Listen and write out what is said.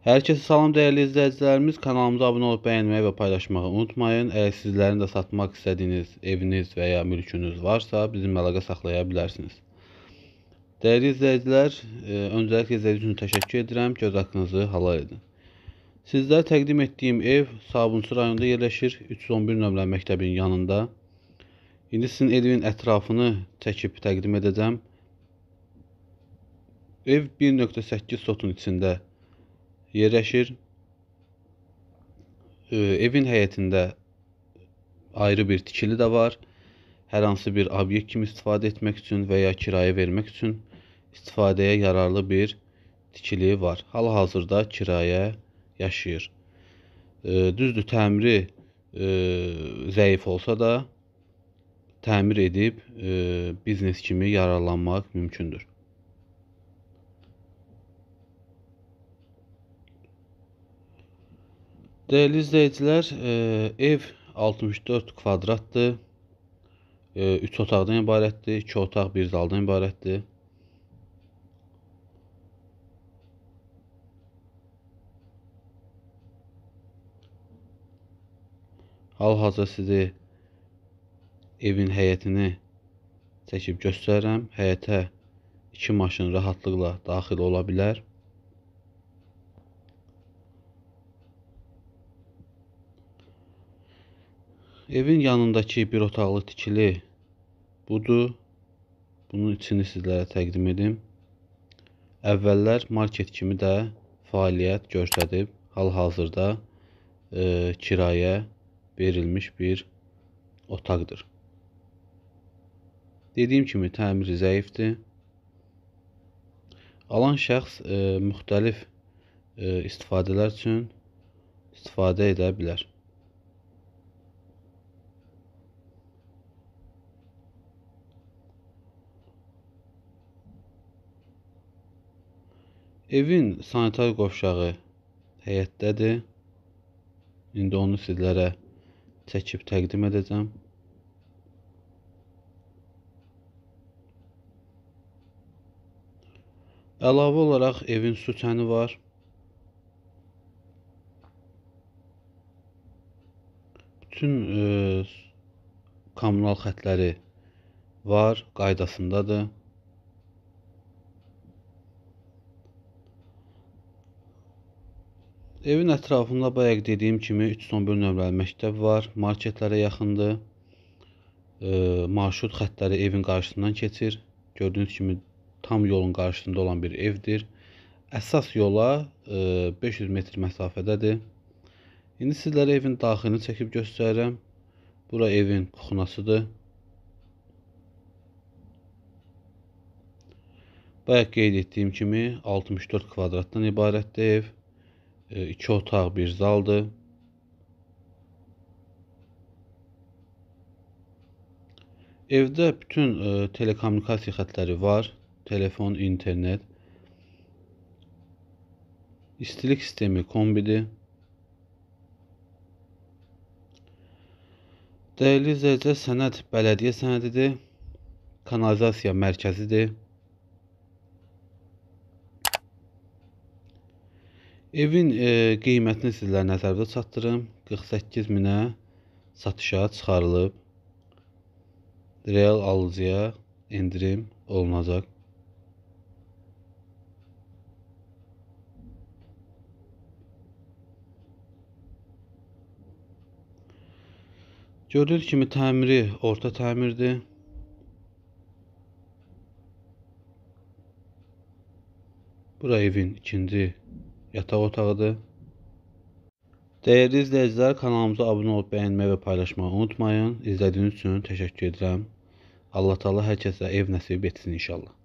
Hər kəsə salam dəyərli izləyicilərimiz. Kanalımıza abunə olub bəyənməyi və paylaşmağı unutmayın. Əgər sizlərin də satmaq istədiyiniz eviniz və ya mülkünüz varsa, bizimlə əlaqə saxlaya bilərsiniz. Dəyərli izləyicilər, e, öncəliklə izlədiyiniz üçün təşəkkür edirəm. Göz haqqınızı halal edin. Sizlərə təqdim etdiyim ev Sabunçu rayonunda yerləşir. 311 nömrəli məktəbin yanında. İndi sizin evin ətrafını çəkib təqdim edəcəm. Ev 1.8 sotun içində yerləşir. Evin həyətində ayrı bir tikili də var. Hər hansı bir obyekt kimi istifadə etmək üçün və ya kirayə vermək üçün istifadəyə yararlı bir tikili var. Hal-hazırda kirayə yaşayır. Düzdür, təmiri zəif olsa da təmir edib biznes kimi yararlanmaq mümkündür. Değerli izləyicilər, e, ev 64 kvadratdır. 3 e, otaqdan ibarətdir, 2 otaq, 1 zaldan ibarətdir. Hal-hazırda sizi evin həyətini çəkib göstərirəm. Həyətə iki maşın rahatlıqla daxil ola bilər. Evin yanındakı bir otaqlı tikili budur. Bunun içini sizlərə təqdim edim. Əvvəllər market kimi də fəaliyyət göstərib. Hal-hazırda e, kirayə verilmiş bir otaqdır. Dediyim kimi təmiri zəifdir. Alan şəxs e, müxtəlif e, istifadələr üçün istifadə edə bilər. Evin sanitar qovşağı həyətdədir. İndi onu sizlərə çəkib təqdim edəcəm. Əlavə olaraq evin su çəni var. Bütün e, kommunal xətləri var, qaydasındadır. Evin ətrafında bayaq dediyim kimi 311 nömrəli məktəb var. Marketlərə yaxındır. E, marşrut xəttləri evin qarşısından keçir. Gördüyünüz kimi tam yolun qarşısında olan bir evdir. Əsas yola e, 500 metr məsafədədir. İndi sizlərə evin daxilini çəkib göstərirəm. Bura evin kuxunasıdır. Bayaq qeyd etdiyim kimi 64 kvadratdan ibarətdir ev. E, iki otaq, bir zaldır. Evdə bütün e, telekommunikasiya xətləri var. Telefon, internet. İstilik sistemi kombidir. Dəyərli izləyicilər, sənəd bələdiyyə sənədidir. Kanalizasiya mərkəzidir. Evin e, qiymətini sizlərə nəzərdə çatdırım. 48 minə satışa çıxarılıb. Real alıcıya endirim olunacaq. Gördüyünüz kimi təmiri orta təmirdir. Bura evin ikinci yataq otağıdır. Dəyərli izləyicilər, kanalımıza abunə olub bəyənməyi və paylaşmağı unutmayın. İzlədiyiniz üçün təşəkkür edirəm. Allah Taala hər kəsə ev nəsib etsin inşallah.